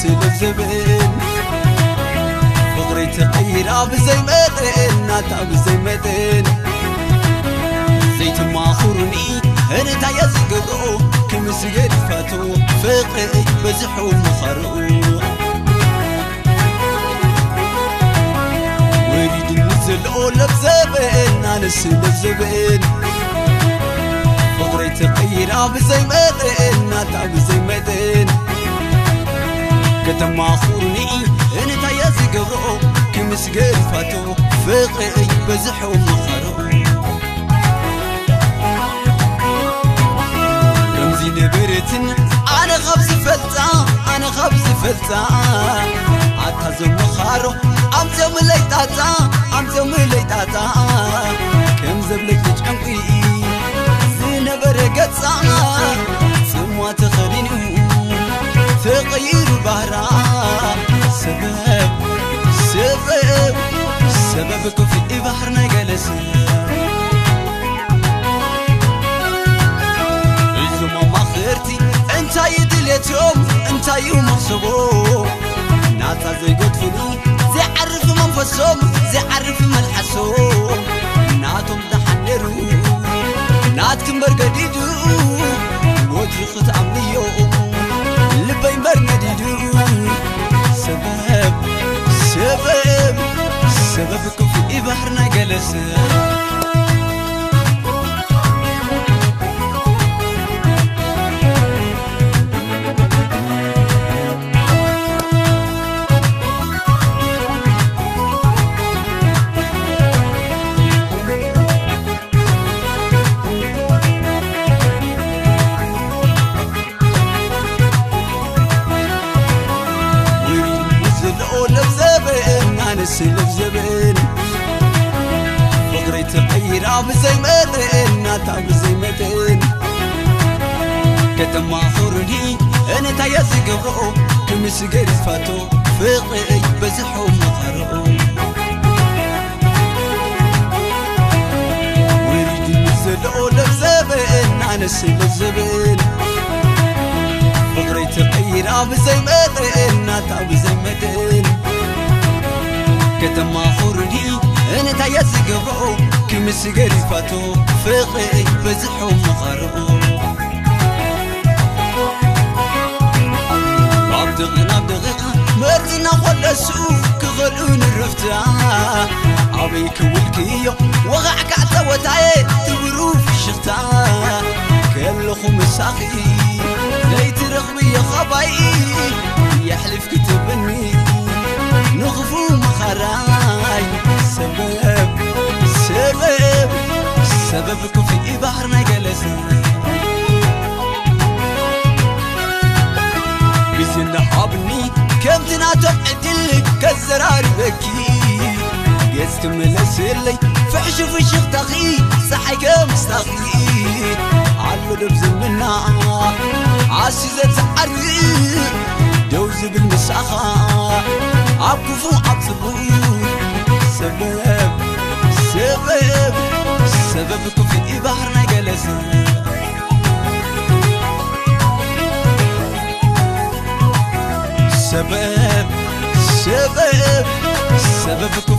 ስልብ ዝብል ፍቕሪ ትቕይራ ብዘይመጥን ናታ ብዘይመጥን ዘይትማኽሩኒ እንታይ እየ ዝገብኦ ክምስገድ ይፈቱ ፍቕሪ በዝሑ ምኸርኡ ወዲድኒ ዘለዎ ለብዘብን ናንስልብ ዝብል ፍቕሪ ትቕይራ ብዘይመጥን ናታ ብዘይመጥን መጠን ከተማኽሩኒ እንታይ እየ ዝገብሮ ክምስገድ ይፋቶ ፍቕሪ በዝሑ ምኸርኡ ከምዚ ነበረትን ኣነ ካብ ዝፈልፃ ኣነ ካብ ዝፈልፃ ኣታ ዘመኻሮ ኣምዘም ለይጣፃ بحرنا جلسنا الزمن ما خيرتي انتاي دليتهم يوم ومحسبو ناتا زي قد قدفلو زي عرف منفسهم زي عرف ملحسهم ناتهم تحنرو ناتكم برقديدو. موت رخت عمليو لبي مرنديدو سبب سبب سببكم يبحرنا جلسنا ተቐይራ ብዘይ መጠን ናታ ብዘይ መጠን ከተማኽሩኒ እንታይ እየ ዝገብሮ ክምስገድ ይፋቶ ፍቕሪ በዝሑ ምኸርኦ ወሪድኒ ዘለኦ ለብዘብን ኣነስ ለብዘብን ፍቕረይ ተቐይራ ብዘይ መጠን ናታ ብዘይ መጠን انت يسقبو كم سقرفتو فقي بزحو مغربو عبدغنا عبدغنا مرتنا ولا سوق كغلون الرفتا عبيك والكيو. وغعك عتوتاي تبروف شغتا. كم لخم الساقي ليت رغبي يا خباي يحلف كتبني سببكم في بحرنا جلسنا بسن حبني كم تنعتم عدلك كالزرار بكي يستم الأسير لي فعشو في شيخ تخي صحي كم مستغي علو لبزن منا. عاسزة تعري دوز بالمساخة عبكفو عبصبو سبب سبب. سببكم في بحرنا جلسنا سبب سبب سببكم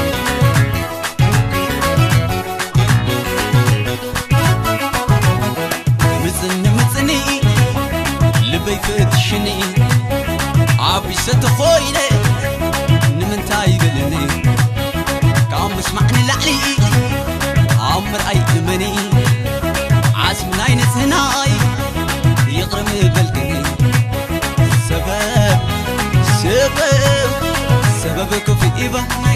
بيست خوينه نمنتا يقلني كام مسمعني لعلي. عمر أي تمني عزم ناي نتناي يقرم قلقني سبب سبب سببك في إباني